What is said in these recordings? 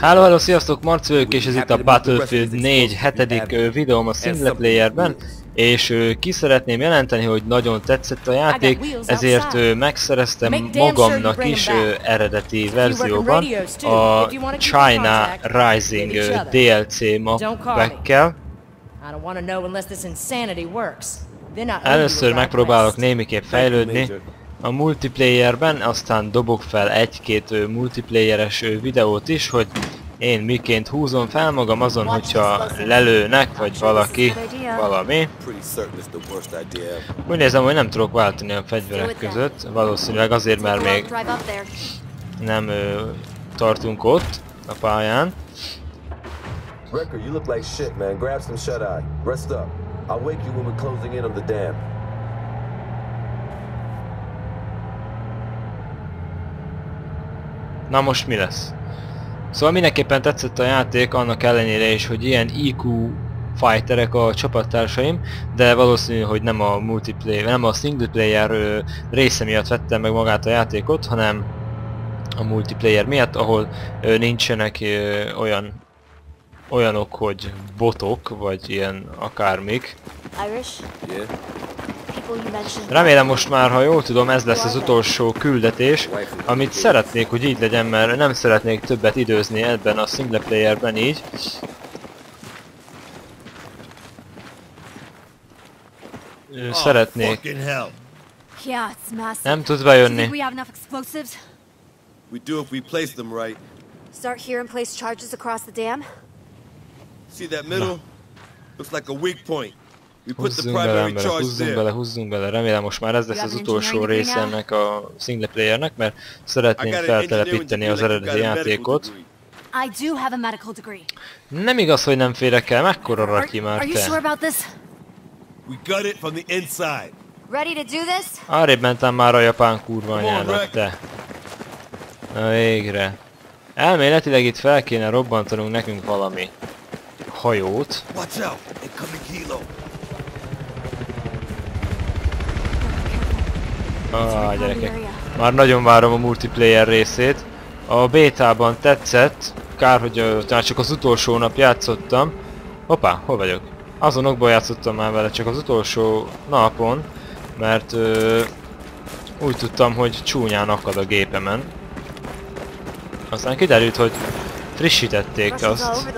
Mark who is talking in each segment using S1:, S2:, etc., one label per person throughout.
S1: Hello, hello, sziasztok, Marci vagyok, és ez itt a Battlefield 4 hetedik videóm a single playerben, és ki szeretném jelenteni, hogy nagyon tetszett a játék, ezért megszereztem magamnak is eredeti verzióban a China Rising DLC mapbackkel. Először megpróbálok némiképp fejlődni a multiplayerben, aztán dobok fel egy-két multiplayeres videót is, hogy én miként húzom fel magam azon, hogyha lelőnek, vagy valaki, valami.
S2: Pretty certain it's the worst idea ever.
S1: Úgy nézem, hogy nem tudok váltani a fegyverek között, valószínűleg azért, mert még nem ö, tartunk ott a pályán.
S2: Wrecker, you look like shit, man. Grab some shut eye. Rest up. I'll wake you when we're closing in on the dam.
S1: Na most mi lesz? Szóval mindenképpen tetszett a játék, annak ellenére is, hogy ilyen IQ fighterek a csapattársaim, de valószínű, hogy nem a multiplayer, nem a single player része miatt vettem meg magát a játékot, hanem a multiplayer miatt, ahol ö, nincsenek ö, olyan olyanok, hogy botok, vagy ilyen akármik.
S3: Irish,
S2: Yeah?
S1: Remélem most már, ha jól tudom, ez lesz az utolsó küldetés, amit szeretnék, hogy így legyen, mert nem szeretnék többet időzni ebben a single playerben így. Ö, Szeretnék. Nem tudsz bejönni.
S3: We
S4: do if we place them right.
S3: Start here and place charges across the dam?
S4: See that middle? Looks like a weak point. We put the
S1: Húzzunk bele
S4: primary
S1: emberek,
S4: charge
S1: húzzunk
S4: there.
S1: bele, húzzunk bele. Remélem most már ez lesz az utolsó része ennek a single playernek, mert szeretném feltelepíteni az eredeti játékot.
S3: I do have a medical degree.
S1: Nem igaz, hogy nem férek el, mekkora
S3: Are,
S1: ratyi már
S3: are you sure
S1: te.
S3: about this?
S4: We got it from the inside.
S3: Ready to do this?
S1: Arrébb mentem már a japán kurva
S4: Rick.
S1: te. Na végre. Elméletileg itt fel kéne robbantanunk nekünk valami hajót.
S4: Watch out. Incoming kilo.
S1: Ah, gyerekek. Már nagyon várom a multiplayer részét. A bétában tetszett, kár, hogy talán csak az utolsó nap játszottam. Hoppá, hol vagyok? Azonokból játszottam már vele, csak az utolsó napon, mert ö, úgy tudtam, hogy csúnyán akad a gépemen. Aztán kiderült, hogy frissítették azt.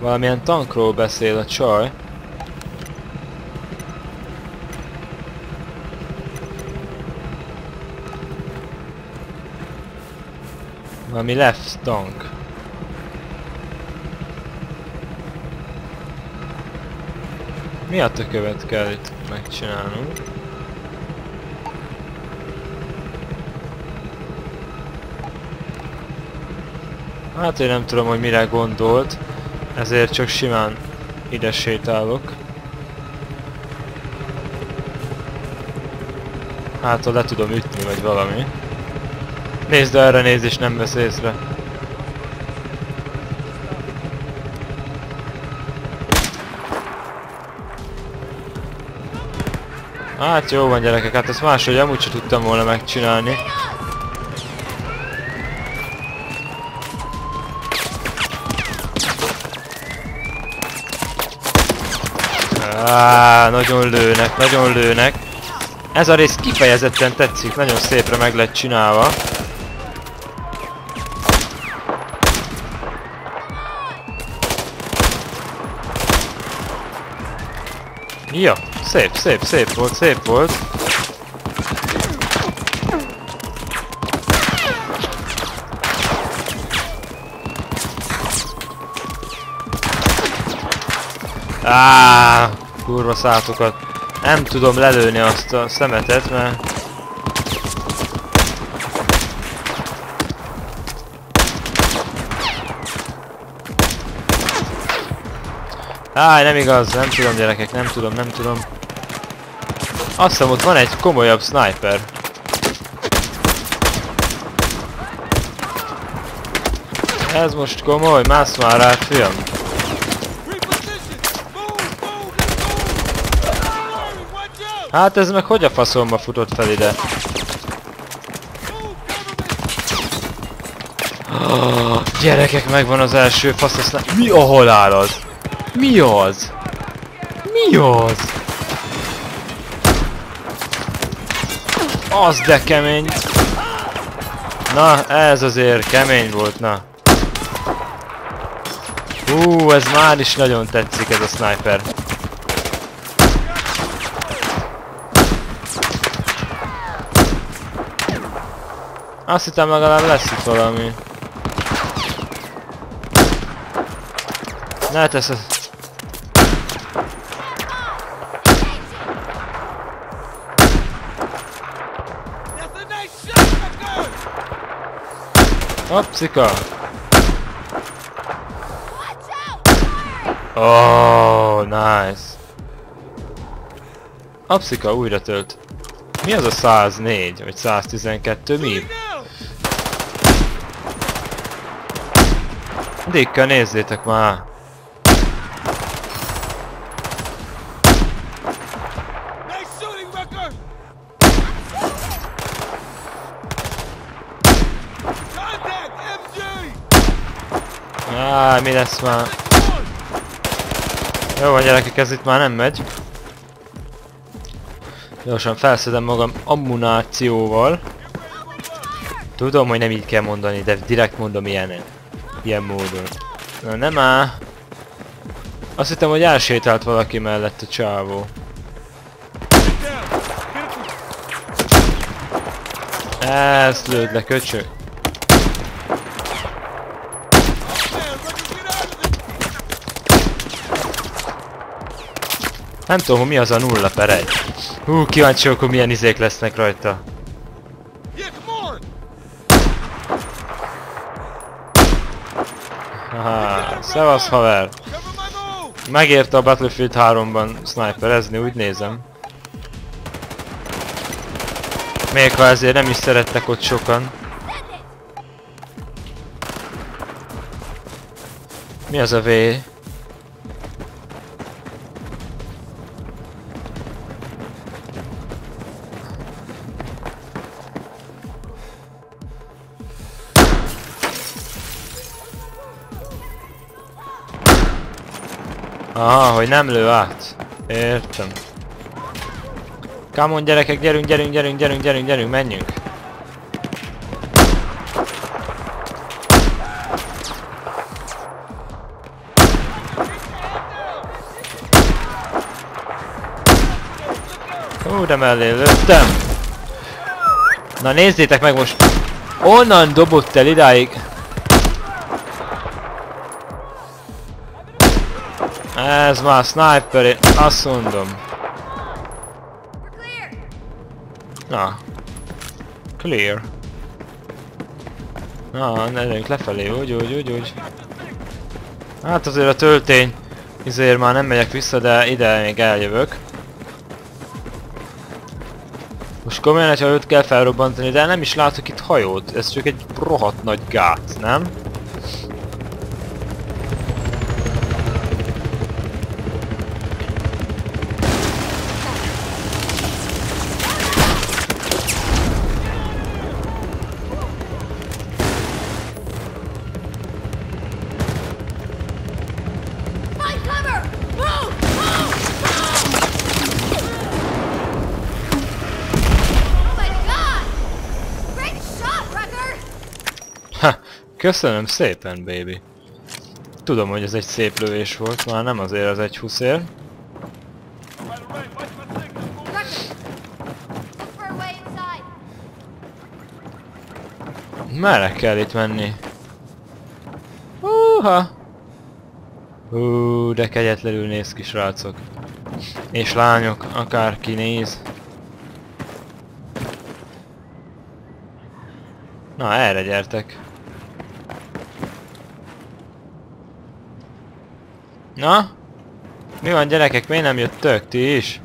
S1: Valamilyen tankról beszél a csaj. Valami left tank. Mi a tökövet kell itt megcsinálnunk? Hát én nem tudom, hogy mire gondolt, ezért csak simán ide sétálok. Hát, ha le tudom ütni, vagy valami. Nézd erre, nézd és nem vesz észre. Hát jó van gyerekek, hát ezt máshogy amúgy sem tudtam volna megcsinálni. Á, nagyon lőnek, nagyon lőnek. Ez a rész kifejezetten tetszik, nagyon szépre meg lett csinálva. Ja, szép, szép, szép volt, szép volt. Á, kurva szátokat. Nem tudom lelőni azt a szemetet, mert... Háj, nem igaz, nem tudom gyerekek, nem tudom, nem tudom. Azt hiszem ott van egy komolyabb sniper. Ez most komoly, mász már rá, fiam. Hát ez meg hogy a faszomba futott fel ide? Oh, gyerekek, megvan az első fasz, mi a halál az? Mi az? Mi az? Az de kemény. Na, ez azért kemény volt, na. Hú, ez már is nagyon tetszik ez a sniper. Azt hittem legalább lesz itt valami. Ne tesz ez...
S4: That's a nice shot, Record!
S1: Hopszika! Oh, nice. Apszika újra tölt. Mi az a 104 vagy 112? Mi? Dikka, nézzétek már! Á, mi lesz már? Jó van gyerekek, ez itt már nem megy. Gyorsan felszedem magam ammunációval. Tudom, hogy nem így kell mondani, de direkt mondom ilyen, ilyen módon. Na nem áll. Azt hittem, hogy elsétált valaki mellett a csávó. Ezt lőd le, köcsög.
S4: Man, Record, get out of there!
S1: Nem tudom, mi az a nulla per egy. Hú, kíváncsi vagyok, hogy milyen izék lesznek rajta. Aha, szevasz haver. Megérte a Battlefield 3-ban sniperezni, úgy nézem. Még ha ezért nem is szerettek ott sokan. Mi az a V? Aha, hogy nem lő át. Értem. Come on gyerekek, gyerünk, gyerünk, gyerünk, gyerünk, gyerünk, gyerünk, menjünk. Hú, de mellé lőttem. Na nézzétek meg most. Onnan dobott el idáig. Ez már sniper, én azt mondom. Na. Clear. Na, ne lefelé, úgy, úgy, úgy, úgy. Hát azért a töltény, izért már nem megyek vissza, de ide még eljövök. Most komolyan, hogyha őt kell felrobbantani, de nem is látok itt hajót. Ez csak egy rohadt nagy gát, nem? Köszönöm szépen, baby. Tudom, hogy ez egy szép lövés volt, már nem azért az egy huszér. Merre kell itt menni? Húha! Hú, de kegyetlenül néz ki, srácok. És lányok, akárki néz. Na, erre gyertek. Na? Mi van gyerekek, miért nem jöttök ti is?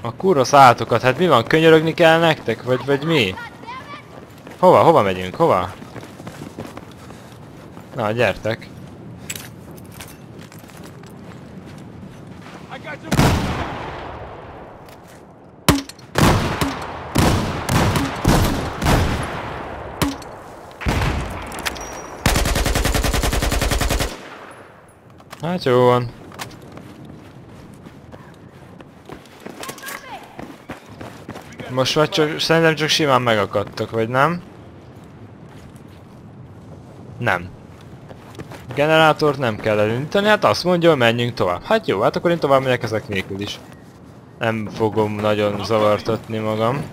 S1: A kurva szállatokat, hát mi van, könyörögni kell nektek, vagy, vagy mi? Hova, hova megyünk, hova? Na, gyertek. Hát jó van. Most vagy csak, szerintem csak simán megakadtak, vagy nem? Nem. Generátort nem kell elindítani, hát azt mondja, hogy menjünk tovább. Hát jó, hát akkor én tovább megyek ezek nélkül is. Nem fogom nagyon zavartatni magam.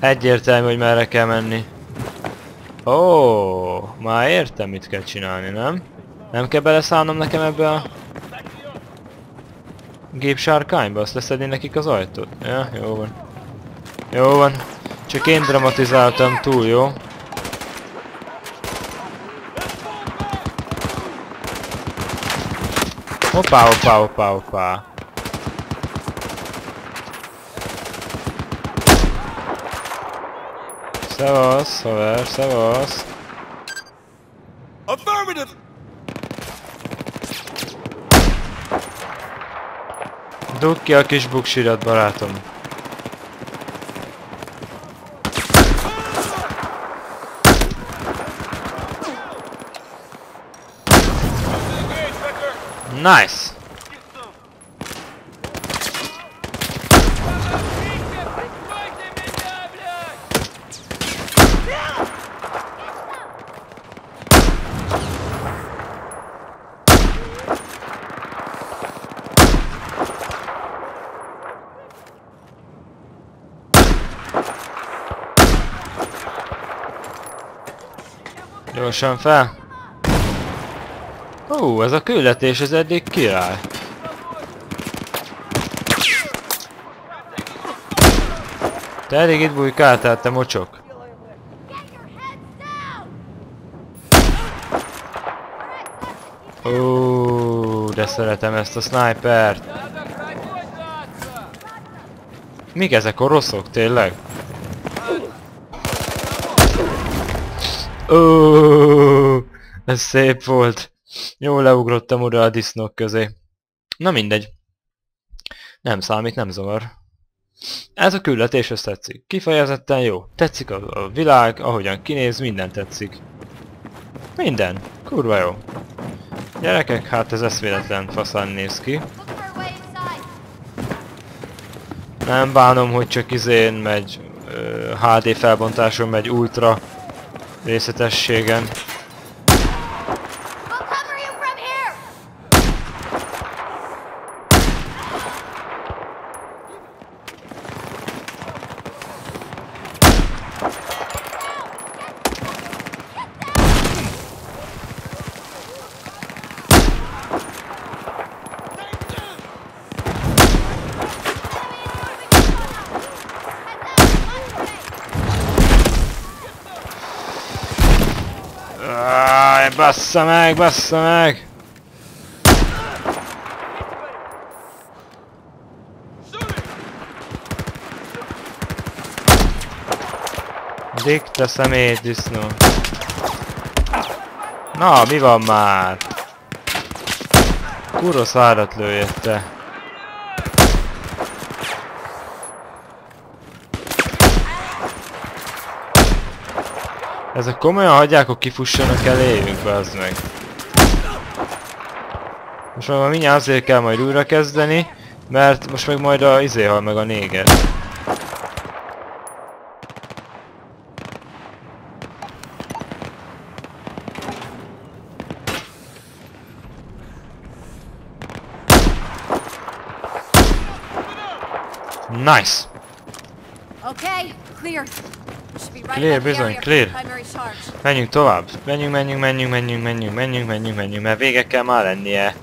S1: Egyértelmű, hogy merre kell menni. Ó, már értem, mit kell csinálni, nem? Nem kell beleszállnom nekem ebbe a gépsárkányba? Azt leszedni nekik az ajtót? Ja, jó van. Jó van. Csak én dramatizáltam túl, jó? Hoppá, hoppá, hoppá, hoppá. Szevasz, haver, szevasz. Dugd ki a kis buksirat, barátom. Nice! Gyorsan fel. Ó, ez a küldetés, ez eddig király. Te elég itt bujkáltál, te mocsok. Ó, de szeretem ezt a snipert. Mik ezek a rosszok, tényleg? Ó, ez szép volt. Jól leugrottam oda a disznók közé. Na mindegy. Nem számít, nem zavar. Ez a küldetés, ez tetszik. Kifejezetten jó. Tetszik a, a világ, ahogyan kinéz, minden tetszik. Minden. Kurva jó. Gyerekek, hát ez eszméletlen faszán néz ki. Nem bánom, hogy csak izén megy ö, HD felbontáson megy ultra részletességen. Bassza meg, bassza meg! Dik, te szemét, disznó. Na, mi van már? Kurva szárat lőjött Ezek komolyan hagyják, hogy kifussanak eléjük, bazd meg. Most már mindjárt azért kell majd újra kezdeni, mert most meg majd a izé hal meg a néger. Nice!
S3: Okay, clear.
S1: Clear, bizony, clear. Menjünk tovább. Menjünk, menjünk, menjünk, menjünk, menjünk, menjünk, menjünk, menjünk, mert vége kell már lennie.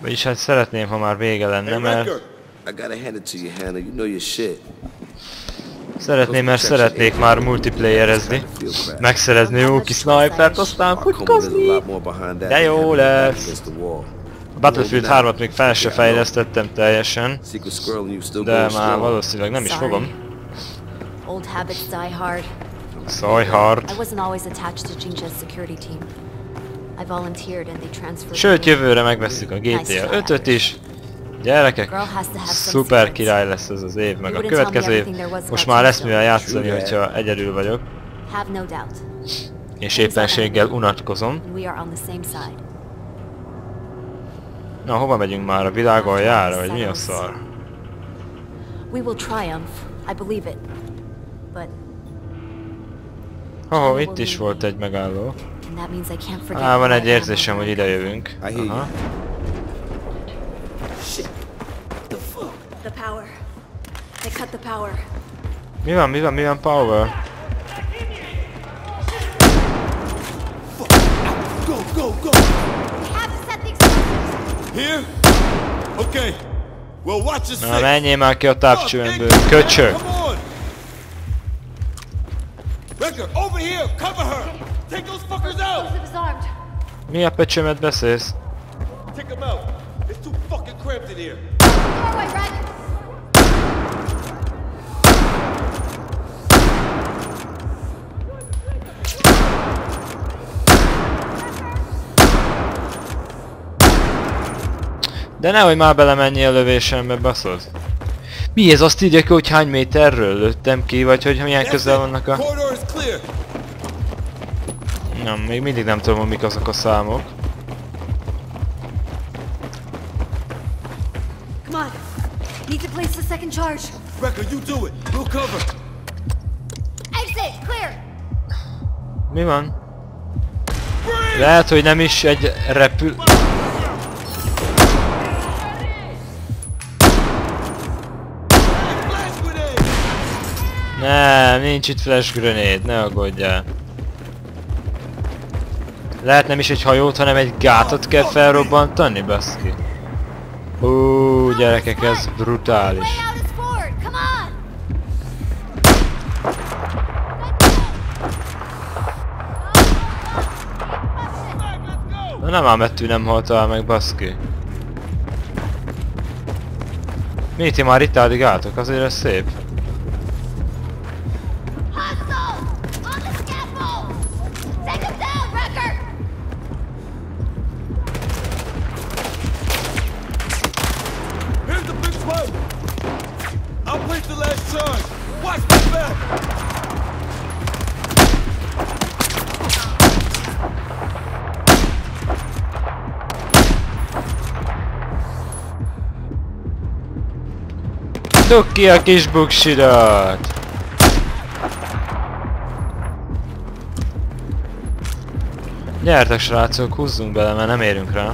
S1: Vagyis hát szeretném, ha már vége lenne, mert szeretném, mert szeretnék már multiplayerezni. Megszerezni jó kis snipert, aztán futkozni. De jó lesz. A Battlefield 3-at még fel se fejlesztettem teljesen, de már valószínűleg nem is fogom.
S3: Old habits die hard.
S1: Szaj hard.
S3: I wasn't always attached to Jinja's security team. I volunteered and they transferred
S1: Sőt,
S3: me.
S1: jövőre megveszük a GTA 5-öt is. Gyerekek, szuper király lesz ez az év, meg a következő év. Most már lesz mivel játszani, hogyha egyedül vagyok.
S3: Have no doubt.
S1: És éppenséggel unatkozom.
S3: And we are on the same side.
S1: Na, hova megyünk már? A világ aljára, vagy mi a szar?
S3: We will triumph. I believe it.
S1: Oh, itt is volt egy megálló. Á, van egy érzésem, hogy ide jövünk. Aha. Mi van, mi van, mi van power?
S4: Go, go, go! Here? Okay. Well, watch this.
S1: Na, menjél már ki a
S4: tápcsőmből,
S1: köcsög!
S4: Come on. Wrecker, over here. Cover her. Take those fuckers out.
S3: Explosives armed.
S1: Mi a pecsömet beszélsz?
S4: Take them out. It's too fucking cramped in here.
S3: Doorway, Red.
S1: De nehogy már belemenjél a lövésembe, baszod. Mi ez? Azt írja ki, hogy hány méterről lőttem ki, vagy hogy milyen közel vannak a... Nem, még mindig nem tudom, hogy mik azok a számok.
S3: Come on. Need to place the second charge.
S4: Wrecker, you do it. We'll cover.
S3: Exit. Clear.
S1: Mi van? Lehet, hogy nem is egy repül... Nem, nincs itt flash grenade, ne aggódjál. Lehet nem is egy hajót, hanem egy gátat kell felrobbantani, baszki. Hú, gyerekek, ez brutális. Na nem ám ettől nem haltál meg, baszki. Mi ti már itt addig álltok, azért ez szép. Dugd ki a kis buksidat! Gyertek srácok, húzzunk bele, mert nem érünk rá.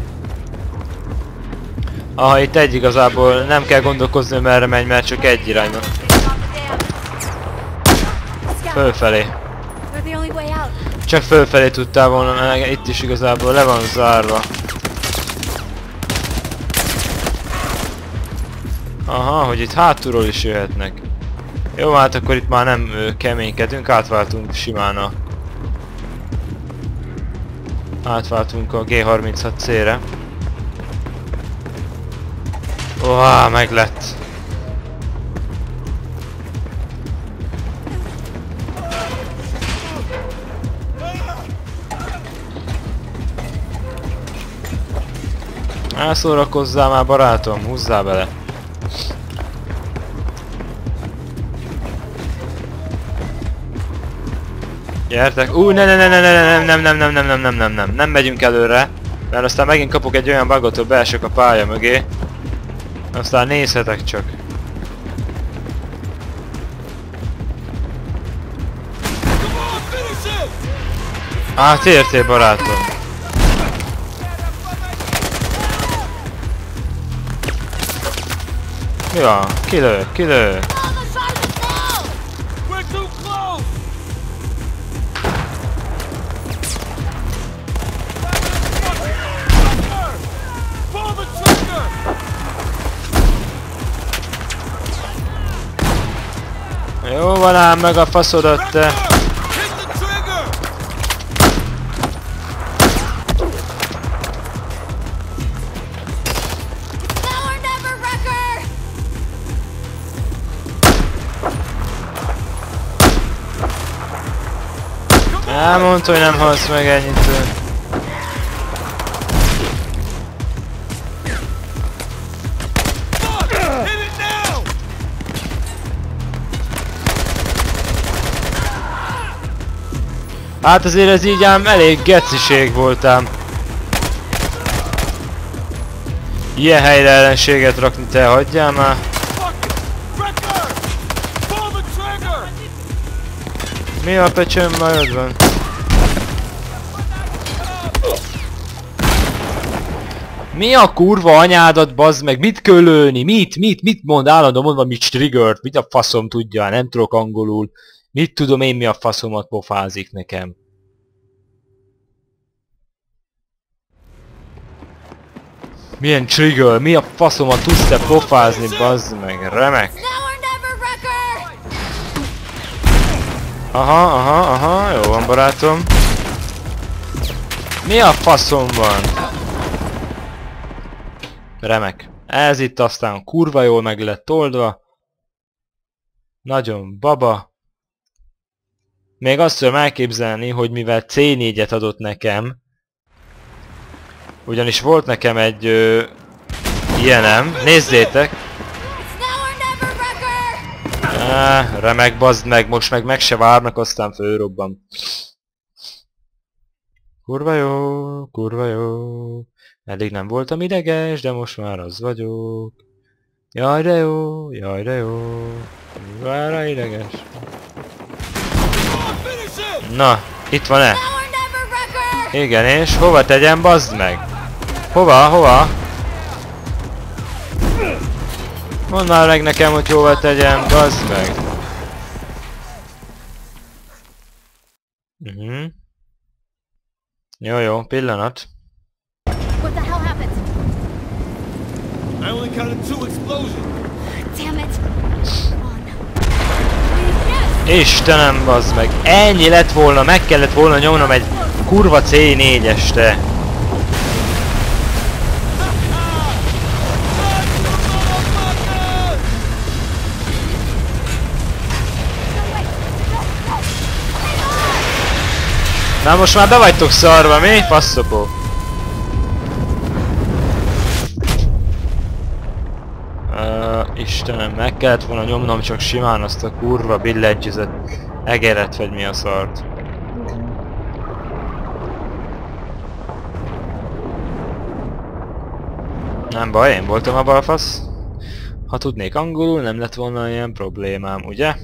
S1: Aha, itt egy igazából nem kell gondolkozni, merre megy, mert csak egy irányba. Fölfelé. Csak fölfelé tudtál volna, mert itt is igazából le van zárva. Aha, hogy itt hátulról is jöhetnek. Jó, hát akkor itt már nem ö, keménykedünk, átváltunk simán a... Átváltunk a G36C-re. Ó, meg lett. Elszórakozzál már barátom, húzzál bele. Gyertek. Ú, ne ne ne ne ne ne nem nem nem nem nem nem nem nem nem megyünk előre. Mert aztán megint kapok egy olyan bugot, hogy beesek a pálya mögé. Aztán nézhetek csak. Átértél barátom.
S4: Pull the trigger.
S1: Jó van ám meg a faszodat te. Elmondta, hogy nem halsz meg ennyit.
S4: Now.
S1: Hát azért ez így ám elég geciség voltám. Ilyen helyre ellenséget rakni, te hagyjál már. Mi a pecsőm majod Mi a kurva anyádat, bazd meg? Mit kell lőni? Mit? Mit? Mit mond? Állandó mondva, mit triggert? Mit a faszom tudja? Nem tudok angolul. Mit tudom én, mi a faszomat pofázik nekem? Milyen trigger? Mi a faszomat tudsz te pofázni, bazd meg? Remek. Aha, aha, aha, jó van barátom. Mi a faszom van? Remek. Ez itt aztán kurva jól meg lett oldva. Nagyon baba. Még azt tudom elképzelni, hogy mivel C4-et adott nekem, ugyanis volt nekem egy ö, ilyenem, nézzétek! Á, remek, bazd meg, most meg meg se várnak, aztán fölrobban. Kurva jó, kurva jó. Eddig nem voltam ideges, de most már az vagyok. Jaj de jó, jaj de jó. Ideges.
S4: On, finish it!
S1: Na, itt van-e? Igen, és hova tegyem, bazd meg? Hova, hova? Mondd már meg nekem, hogy hova tegyem, bazd meg. Mhm. Jó, jó, pillanat.
S3: What the hell happened?
S4: I only counted two explosions.
S3: Damn it!
S1: Istenem, bazd meg. Ennyi lett volna, meg kellett volna nyomnom egy kurva C4-es, te. Na most már be vagytok szarva, mi? Passzopó. Istenem, meg kellett volna nyomnom csak simán azt a kurva billentyűzet egeret, vagy mi a szart. Nem baj, én voltam a balfasz. Ha tudnék angolul, nem lett volna ilyen problémám, ugye?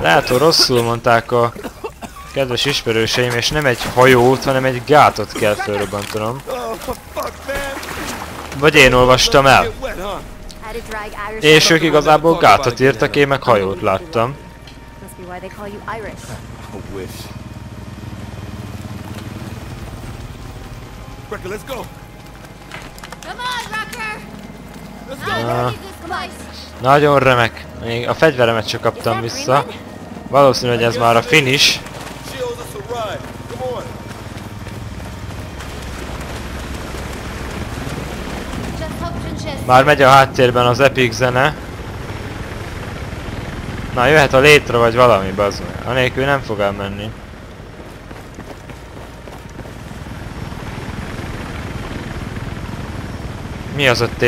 S1: Lehet, hogy rosszul mondták a kedves ismerőseim, és nem egy hajót, hanem egy gátot kell felrobbantanom.
S4: Oh!
S1: Vagy én olvastam el. És ők igazából gátot írtak, én meg hajót láttam.
S4: Wrecker, let's go!
S3: Come on, Wrecker!
S4: Let's go!
S1: Nagyon remek. Még a fegyveremet csak kaptam vissza. Valószínű, hogy ez már a finish.
S4: She owes us a ride. Come on.
S3: Just hope Jinchis.
S1: Már megy a háttérben az epic zene. Na, jöhet a létre vagy valami, bazd meg. Anélkül nem fog elmenni. Mi az a T?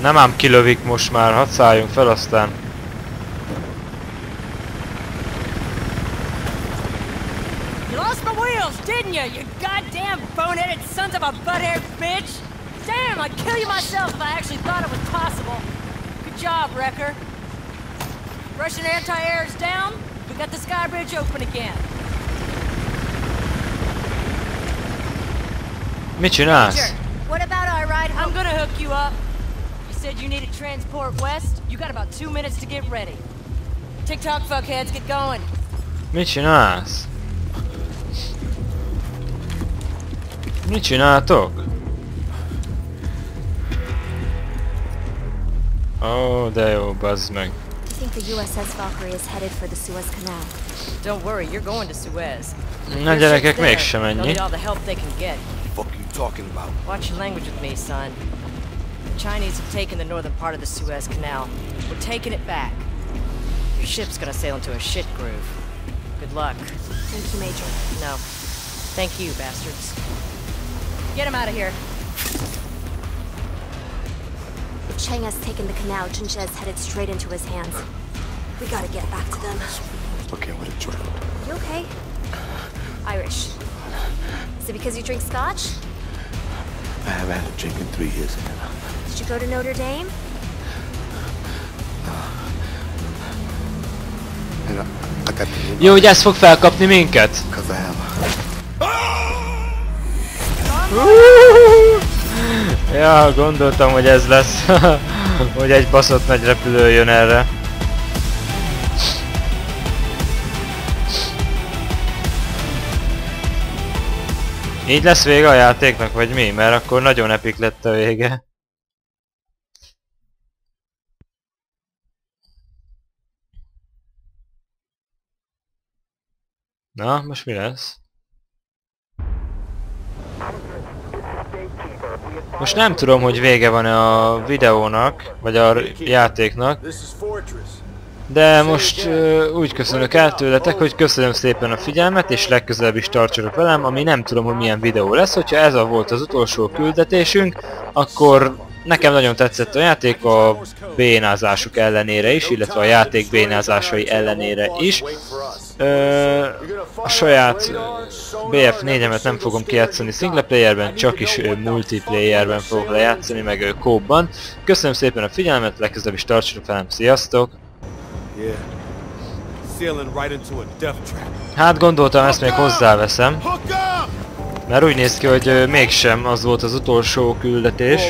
S1: Nem ám kilövik most már, hadd szálljunk fel aztán.
S5: Wheels, you? You goddamn bone-headed sons of a butt-haired bitch! Damn, I'd kill you myself if I actually thought it was possible. Good job, Wrecker. Russian anti-air is down. We got the sky bridge open again.
S1: Mit csinálsz?
S3: Sure. What about I ride
S5: I'm gonna hook you up. You said you needed transport west. You got about two minutes to get ready. TikTok fuckheads, get going.
S1: Mit csinálsz? Mit csináltok? Ó, oh, de jó, bazd meg.
S3: I think the USS Valkyrie is headed for the Suez Canal.
S5: Don't worry, you're going to Suez.
S1: Na gyerekek, mégsem
S5: They'll
S1: ennyi.
S5: need all the help they can get.
S4: fuck you talking about?
S5: Watch your language with me, son. The Chinese have taken the northern part of the Suez Canal. We're taking it back. Your ship's gonna sail into a shit groove. Good luck.
S3: Thank you, Major.
S5: No. Thank you, bastards. Get him out of here.
S3: Chang has taken the canal, Junche is headed straight into his hands. We gotta get back to them.
S6: Okay, I would have drowned.
S3: You okay? Irish. Is it because you drink scotch?
S6: I haven't had a drink in three years, Anna.
S3: Did you go to Notre Dame?
S6: And I, I got the
S1: Jó, hogy ez fog felkapni minket?
S6: because I have
S1: Ja, gondoltam, hogy ez lesz. hogy egy baszott nagy repülő jön erre. Így lesz vége a játéknak, vagy mi? Mert akkor nagyon epik lett a vége. Na, most mi lesz? Most nem tudom, hogy vége van-e a videónak, vagy a játéknak, de most ö, úgy köszönök el tőletek, hogy köszönöm szépen a figyelmet, és legközelebb is tartsatok velem, ami nem tudom, hogy milyen videó lesz. Hogyha ez a volt az utolsó küldetésünk, akkor nekem nagyon tetszett a játék a bénázásuk ellenére is, illetve a játék bénázásai ellenére is. Ö, a saját BF4-emet nem fogom kijátszani singleplayerben, csak is multiplayerben fogok lejátszani, meg kóban. Köszönöm szépen a figyelmet, legközelebb is tartsatok velem, sziasztok! Hát gondoltam ezt még hozzáveszem! Mert úgy néz ki, hogy mégsem az volt az utolsó küldetés.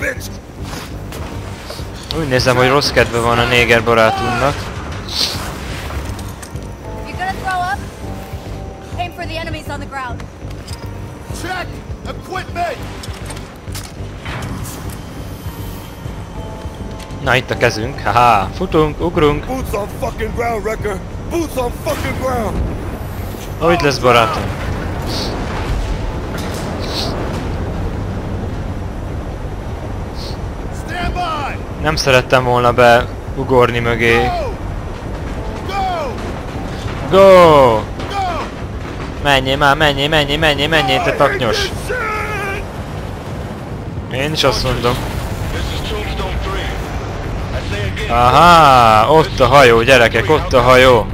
S4: Bitch!
S1: Úgy nézem, hogy rossz kedve van a néger barátunknak.
S3: You're gonna
S1: Na itt a kezünk, haha, futunk, ugrunk,
S4: Boots on fucking ground, Wrecker! Boots on fucking ground!
S1: hogy lesz barátom? Nem szerettem volna beugorni mögé.
S4: Go!
S1: Menjél már, menjél, menjél, menjél, menjél, te taknyos! Én is azt mondom. Aha, ott a hajó, gyerekek, ott a hajó.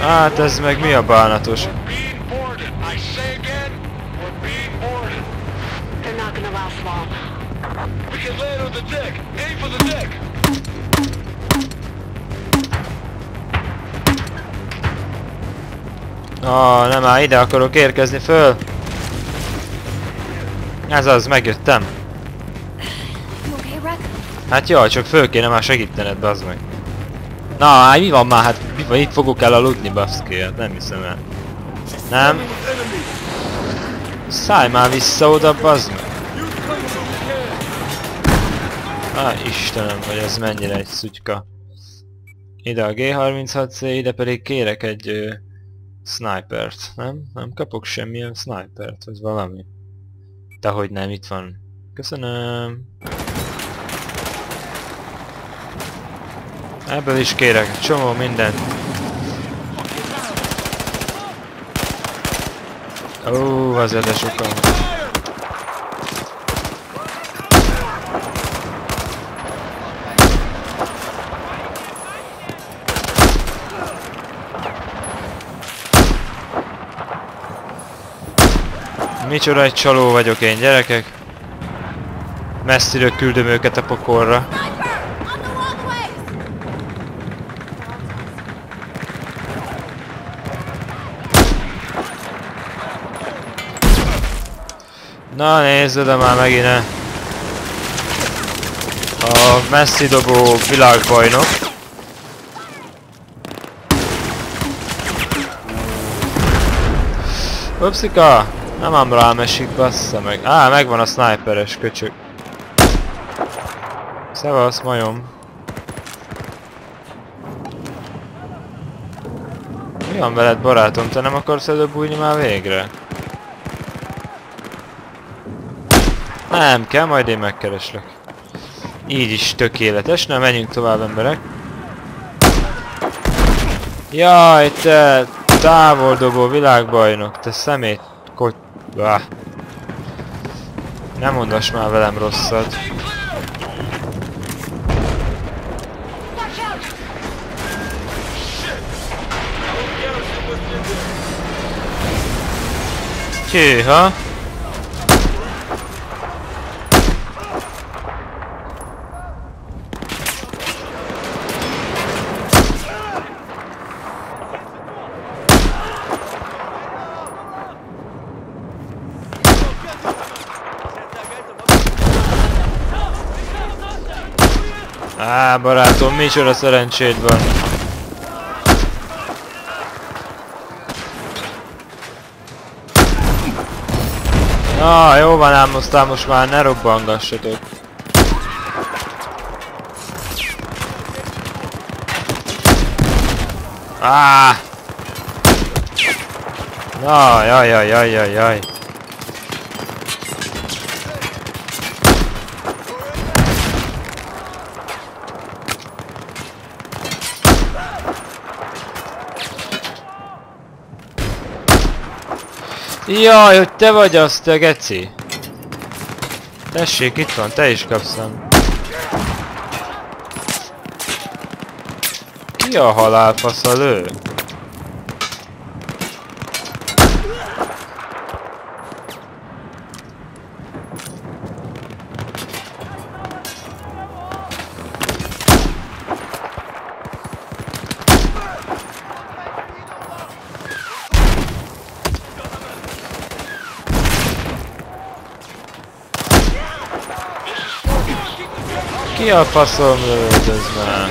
S1: Hát ez meg mi a bánatos? Ah, nem áll, ide akarok érkezni föl. Ez az, megjöttem. Hát jaj, csak föl kéne már segítened, bazd meg. Na, hát mi van már? Hát mi van? Itt fogok el aludni, baszki, hát nem hiszem el. Nem? Szállj már vissza oda, bazd meg. Á, Istenem, hogy ez mennyire egy szutyka. Ide a G36C, ide pedig kérek egy ö, snipert, nem? Nem kapok semmilyen snipert, vagy valami. De hogy nem, itt van. Köszönöm. Ebből is kérek csomó mindent. Ó, azért de sokan. Micsoda egy csaló vagyok én, gyerekek. Messziről küldöm őket a pokolra. Na nézd oda már megint -e. A messzi dobó világbajnok. Upszika! Nem ám rám esik, bassza meg. Á, megvan a sniperes köcsög. Szevasz, majom. Mi van veled, barátom? Te nem akarsz előbb bújni már végre? Nem kell, majd én megkereslek. Így is tökéletes, na menjünk tovább emberek. Jaj, te távoldobó világbajnok, te szemét. Bah. Nem mondass már velem rosszat. Hűha! Á, barátom, micsoda szerencséd van. Na, jó van ám, aztán most már ne robbangassatok. Á! Na, jaj, jaj, jaj, jaj, jaj. Jaj, hogy te vagy az, te geci! Tessék, itt van, te is kapsz nem. Ki a halálfasz a lő? Ki a faszom lövöldöz már?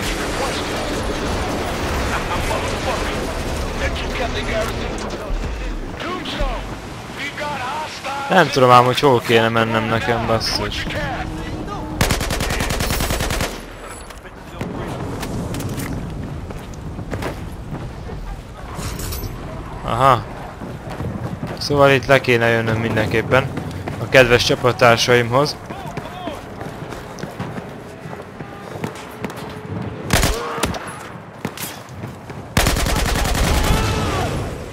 S1: Nem tudom ám, hogy hol kéne mennem nekem, basszus. Aha. Szóval itt le kéne jönnöm mindenképpen. A kedves csapattársaimhoz.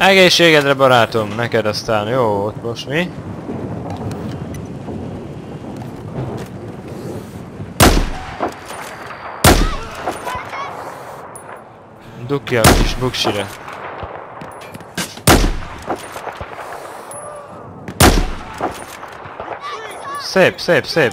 S1: Egészségedre barátom, neked aztán jó, ott most mi? Dukki a kis buksire. Szép, szép, szép.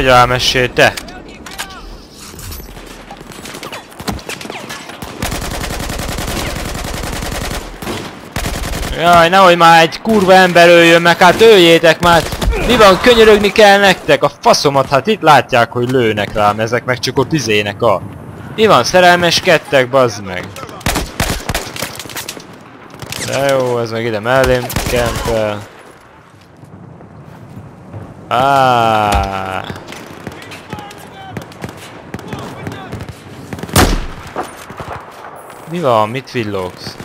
S1: Elmesél, te! Jaj, nehogy már egy kurva ember öljön meg, hát öljétek már! Mi van, könyörögni kell nektek? A faszomat, hát itt látják, hogy lőnek rám ezek, meg csak ott izének a... Mi van, szerelmeskedtek, bazd meg! De jó, ez meg ide mellém kempel. Ah. Mi van? Mit villogsz?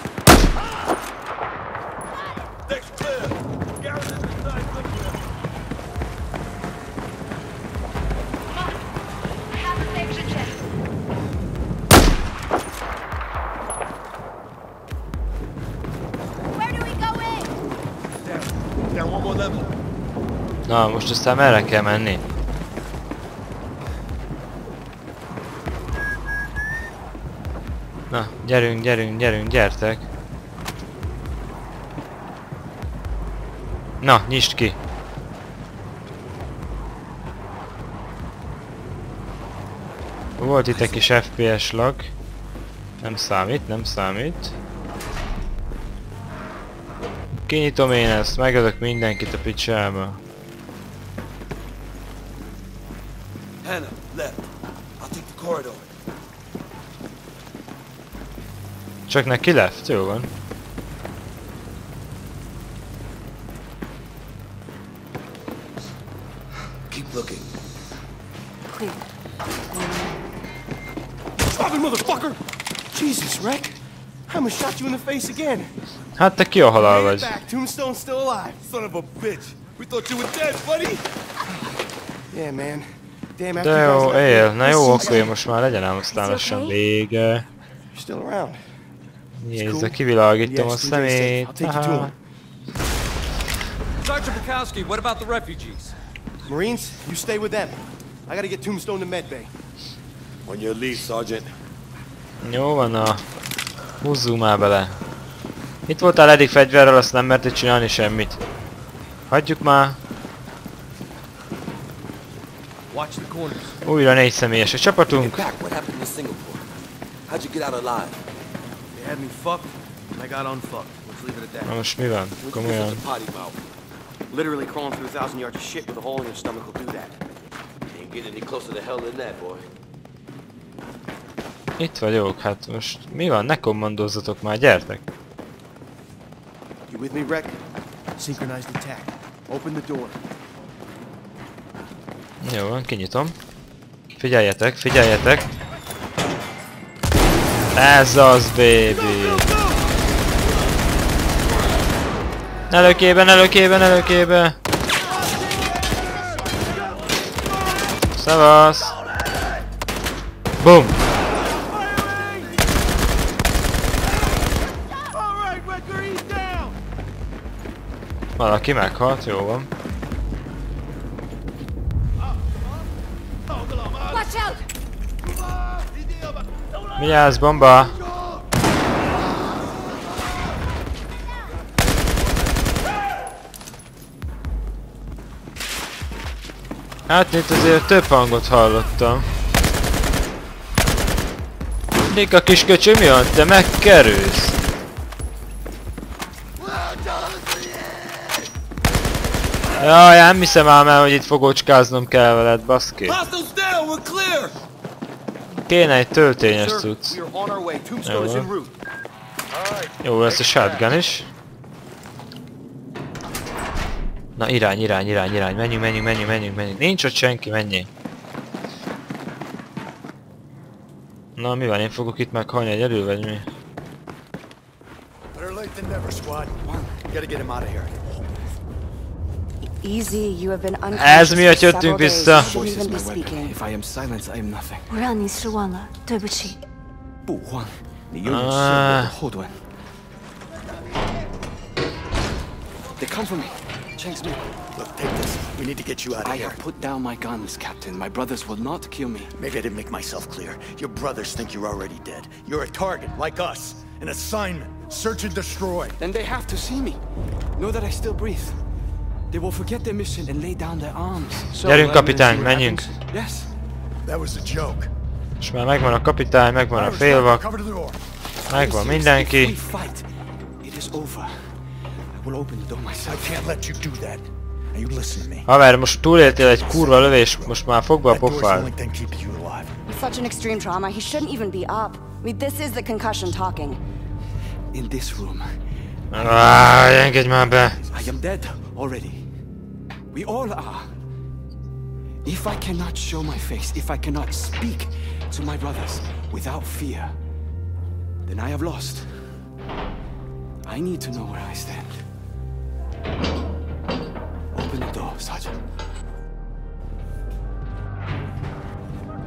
S1: Na, most aztán merre kell menni? Gyerünk, gyerünk, gyerünk, gyertek! Na, nyisd ki! Volt itt egy kis FPS lag. Nem számít, nem számít. Kinyitom én ezt, megölök mindenkit a picsába.
S4: Hannah, left. I'll take the corridor.
S1: Csak neki left? Jó van.
S2: Keep looking.
S3: Clear.
S7: Drop it, motherfucker! Jesus, Rick. I almost shot you in the face again.
S1: Hát te ki a halál vagy?
S7: back. Tombstone's still alive.
S4: Son of a bitch. We thought you were dead, buddy.
S7: Yeah, man. Damn,
S1: De jó, él. Na jó, akkor most már legyen ám aztán lassan vége.
S7: You're still around.
S1: Nézze, kivilágítom a szemét.
S8: Sergeant Bukowski, what about the refugees?
S7: Marines, you stay with them. I gotta get Tombstone to medbay.
S2: On your leave, Sergeant.
S1: Jó van, na. Húzzunk már bele. Itt voltál eddig fegyverrel, azt nem merted csinálni semmit. Hagyjuk már. Újra négy személyes a csapatunk.
S2: How'd you get out alive?
S7: Had me fucked, and I got unfucked. Let's leave it at that.
S1: most mi van? Komolyan.
S7: Literally crawling through a thousand yards of shit with a hole in your stomach will do that.
S2: Ain't getting any closer to hell than that, boy.
S1: Itt vagyok, hát most mi van? Ne kommandozzatok már, gyertek.
S7: You with me, Rek? Synchronized attack. Open the door.
S1: Jó van, kinyitom. Figyeljetek, figyeljetek. Ez az, baby. Előkébe, előkébe, előkébe. Szevasz. Bum. Valaki meghalt, jó van. Vigyázz, bomba! Hát itt azért több hangot hallottam. Nick a kis köcsög mi van? Te megkerülsz! Jaj, nem hiszem ám el, hogy itt fogócskáznom kell veled, baszki.
S4: Hostiles down. We're clear.
S1: Kéne egy töltényes
S7: en route.
S1: Jó, lesz a shotgun is. Na irány, irány, irány, irány, menjünk, menjünk, menjünk, menjünk, menjünk. Nincs ott senki, menjél. Na mi van, én fogok itt meghalni egyedül, vagy mi?
S6: Better late than never, squad. Gotta get him out of here.
S9: Easy, you have been
S1: Ez
S9: unconscious for
S1: miatt
S9: several
S1: jöttünk
S9: days.
S1: vissza.
S9: You shouldn't even be speaking.
S6: If I am silent, I am nothing.
S3: 我让你失望了，对不起。
S6: 不慌，你永远是我
S1: 啊
S6: 的后盾。They come for me. Chang's me.
S10: Look, take this. We need to get you out of
S6: I
S10: here.
S6: have put down my guns, Captain. My brothers will not kill me.
S10: Maybe I didn't make myself clear. Your brothers think you're already dead. You're a target, like us. An assignment. Search and destroy.
S6: Then they have to see me. Know that I still breathe. They will forget their mission and lay down their arms. So,
S1: Gyerünk, kapitány, menjünk.
S6: Yes.
S10: That was a joke.
S1: És már megvan a kapitány, megvan a félvak,
S10: Cover the door.
S1: megvan mindenki.
S6: fight, it is over. I will open the door
S10: I
S6: myself.
S10: can't let you do that. Now you listen to me.
S1: Haver, most túléltél egy kurva lövés, most már fogba a
S10: That door's the only
S1: pofád.
S10: thing keeping you alive.
S9: With such an extreme trauma, he shouldn't even be up. I mean, this is the concussion talking.
S6: In this room,
S1: Áj, engedj már be!
S6: I am dead already. We all are. If I cannot show my face, if I cannot speak to my brothers without fear, then I have lost. I need to know where I stand. Open the door, Sergeant.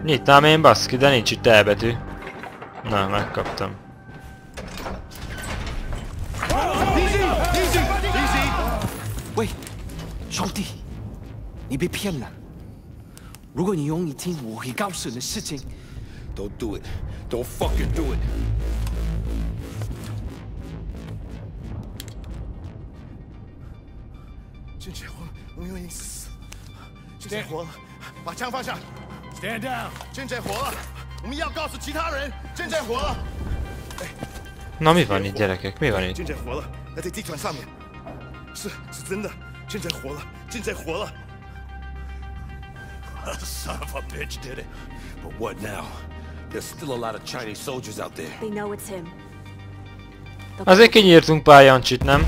S1: Nyitnám én baszki, de nincs itt elbetű. Na, megkaptam.
S6: Wait, 兄弟，你被骗了。如果你愿意听我会告诉你的事情
S4: ，Don't do it. Don't fucking do it.
S7: 郑姐活了，我们又已经死了。郑姐活了，把枪放下。Stand down。郑姐活了，我们要告诉其他人，郑姐活了。
S1: Na mi van itt gyerekek? Mi van itt?
S7: 郑姐活了，那在地毯上面。是是真的，真真活了，真真活了。
S10: Son of a bitch did it.
S2: But what now? There's still a lot of Chinese soldiers out there.
S3: They know it's him.
S1: Azért kinyírtunk pár Jancsit, nem?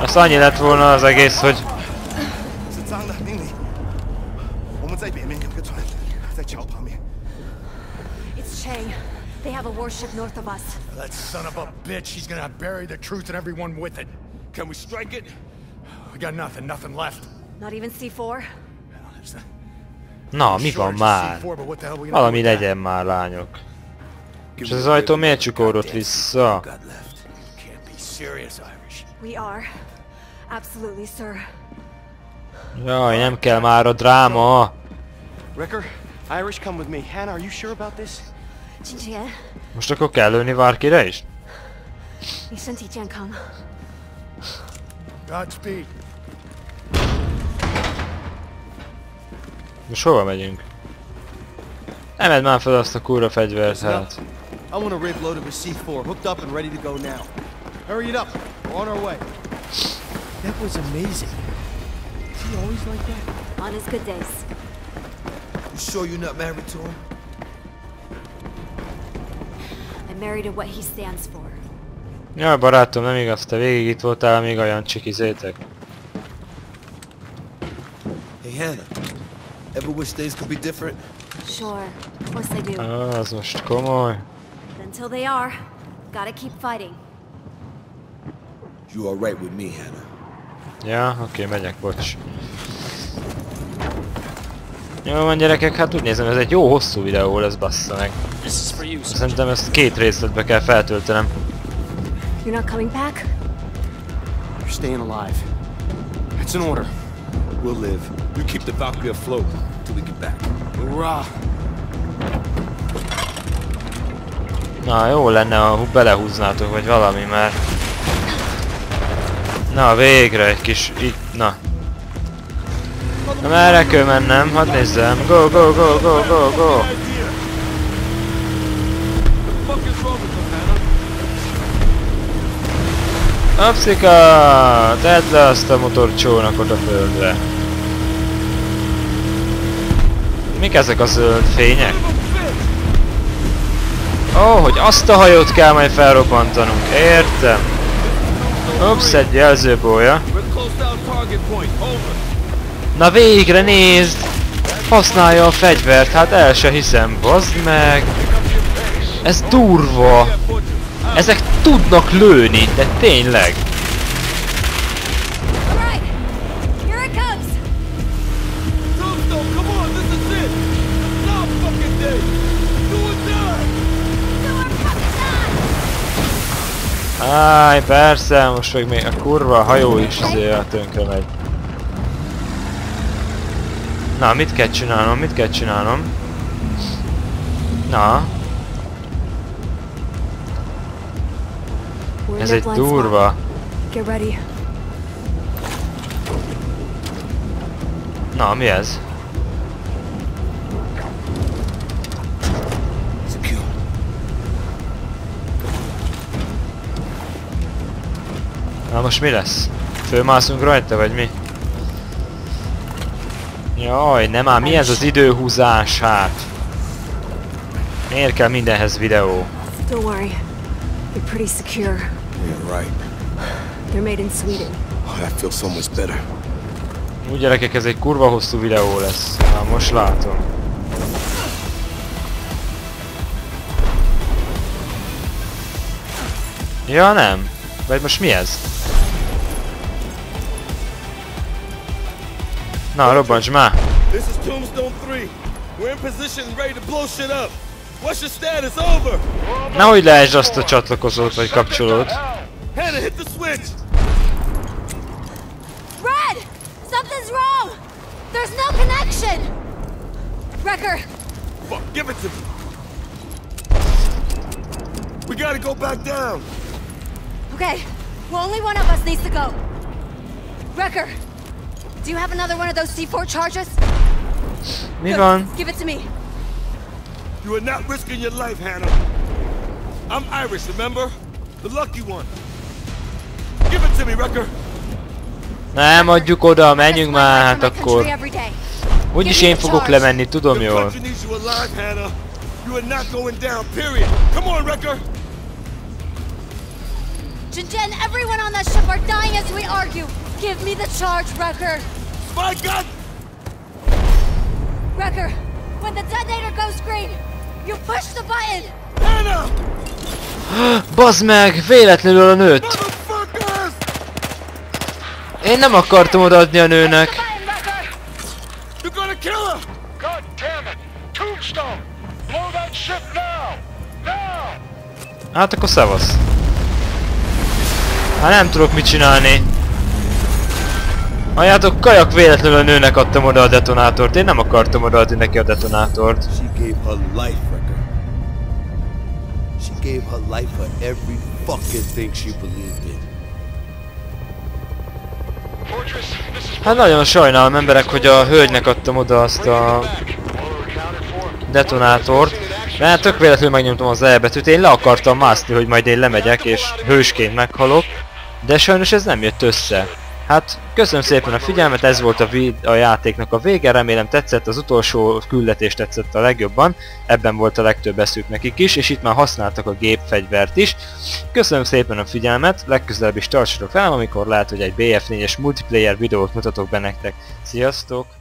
S1: Az annyi lett volna az egész, hogy...
S3: It's Chang. They have a warship north of us.
S10: That son of a bitch, he's gonna bury the truth and everyone with it.
S2: Can we strike it?
S10: We got nothing, nothing left.
S3: Not even C4?
S1: Na, mi van már? Valami legyen már, lányok. És az ajtó miért csukódott vissza? Jaj, nem kell már a dráma! Most akkor kell lőni bárkire is?
S10: Godspeed.
S1: Most hova megyünk? Emeld már fel azt a kurva fegyvert, hát.
S11: I want a rig loaded with C4, hooked up and ready to go now. Hurry it up. We're on our way. That was amazing. Is he always like that?
S3: On his good days.
S2: You sure you're not married to him?
S3: I'm married to what he stands for.
S1: Jaj, barátom, nem igaz, te végig itt voltál, még a Jancsik izétek.
S2: Hey, Hannah. Ever wish things could be different?
S3: Sure, of course I do.
S1: Ah, az most komoly.
S3: But until they are, gotta keep fighting.
S2: You alright with me, Hannah?
S1: Ja, oké, megyek, bocs. Jó van gyerekek, hát úgy nézem, ez egy jó hosszú videó lesz, bassza meg. Szerintem ezt két részletbe kell feltöltenem.
S3: You're not coming back?
S11: You're staying alive. It's an order.
S2: We'll live. You keep the Valkyrie afloat we get back.
S11: Hoorah!
S1: Na, jó lenne, ha belehúznátok, vagy valami, mert... Na, végre egy kis... Így, na. Na, merre kell mennem? Hadd nézzem. Go, go, go, go, go, go! Apszika! Tedd le azt a motorcsónakot a földre. Mik ezek a zöld fények? Ó, oh, hogy azt a hajót kell majd felrobbantanunk, értem. Ups, egy jelzőbója. Na végre nézd! Használja a fegyvert, hát el se hiszem, bazd meg! Ez durva! Ezek tudnak lőni, de tényleg! Áj, persze, most meg még a kurva hajó is azért tönkre megy. Na, mit kell csinálnom, mit kell csinálnom? Na, ez egy durva. Na, mi ez? Na most mi lesz? Fölmászunk rajta, vagy mi? Jaj, nem ám, mi ez az időhúzás hát? Miért kell mindenhez videó?
S3: Don't worry. They're pretty secure.
S2: Yeah, right.
S3: They're made in Sweden.
S2: Oh, that feels so much better.
S1: Úgy gyerekek, ez egy kurva hosszú videó lesz. Na, most látom. Ja, nem. Vagy most mi ez? Na, robbantsd már!
S4: This is Tombstone 3. We're in position and ready to blow shit up. What's your status? Over.
S1: Nehogy leesd azt a csatlakozót vagy kapcsolót.
S4: Hannah, hit the switch.
S3: Red! Something's wrong! There's no connection! Wrecker!
S4: Fuck, give it to me. We gotta go back down.
S3: Okay, well, only one of us needs to go. Wrecker! Do you have another one of those C4 charges?
S1: Mi
S3: Good. Give it to me.
S4: You are not risking your life, Hannah. I'm Irish, remember? The lucky one. Give it to me, Wrecker.
S1: Nem, adjuk oda, menjünk már, hát
S3: My country
S1: akkor.
S3: every day.
S1: Úgyis én fogok lemenni, tudom jól.
S4: Country needs you alive, Hannah. You are not going down, period. Come on, Wrecker.
S3: Jinjen, everyone on that ship are dying as we argue. Give me the charge, Wrecker.
S4: My God!
S3: Wrecker, when the detonator goes green, you push the button.
S4: Hannah!
S1: Bazd meg! Véletlenül a nőt! Én nem akartam odaadni a nőnek. Hát akkor szevasz. Hát nem tudok mit csinálni. Halljátok, kajak véletlenül a nőnek adtam oda a detonátort. Én nem akartam odaadni neki a detonátort.
S7: She gave her life, Wrecker. She gave her life for every fucking thing she believed in.
S1: Hát nagyon sajnálom emberek, hogy a hölgynek adtam oda azt a detonátort. De hát tök véletlenül megnyomtam az E betűt, én le akartam mászni, hogy majd én lemegyek és hősként meghalok. De sajnos ez nem jött össze. Hát köszönöm szépen a figyelmet, ez volt a, a játéknak a vége, remélem tetszett, az utolsó küldetés tetszett a legjobban, ebben volt a legtöbb eszük nekik is, és itt már használtak a gépfegyvert is. Köszönöm szépen a figyelmet, legközelebb is tartsatok velem, amikor lehet, hogy egy BF4-es multiplayer videót mutatok be nektek. Sziasztok!